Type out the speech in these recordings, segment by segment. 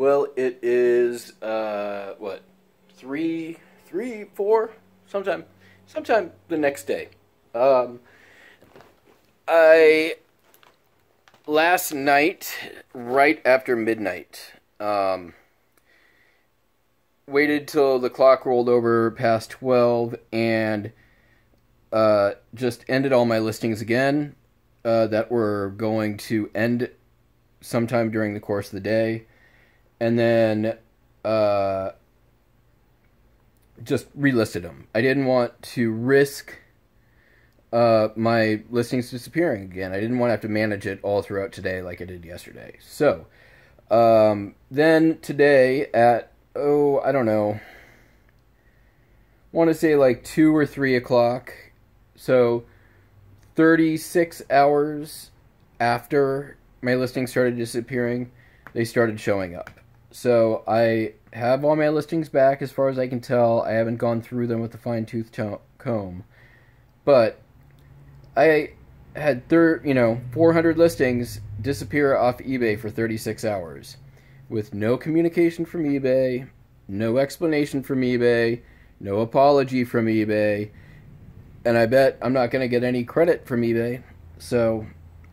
Well, it is uh, what three, three, four, sometime, sometime the next day. Um, I last night, right after midnight, um, waited till the clock rolled over past twelve and uh, just ended all my listings again uh, that were going to end sometime during the course of the day, and then uh, just relisted them. I didn't want to risk uh, my listings disappearing again. I didn't want to have to manage it all throughout today like I did yesterday. So um, then today at oh I don't know, want to say like two or three o'clock. So 36 hours after my listings started disappearing, they started showing up. So I have all my listings back as far as I can tell. I haven't gone through them with a fine tooth to- comb, but I had thir- you know 400 listings disappear off eBay for 36 hours with no communication from eBay, no explanation from eBay, no apology from eBay, and I bet I'm not going to get any credit from eBay. So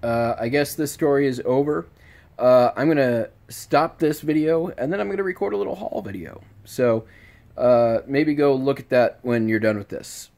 uh, I guess this story is over. Uh, I'm going to stop this video and then I'm going to record a little haul video. So uh, maybe go look at that when you're done with this.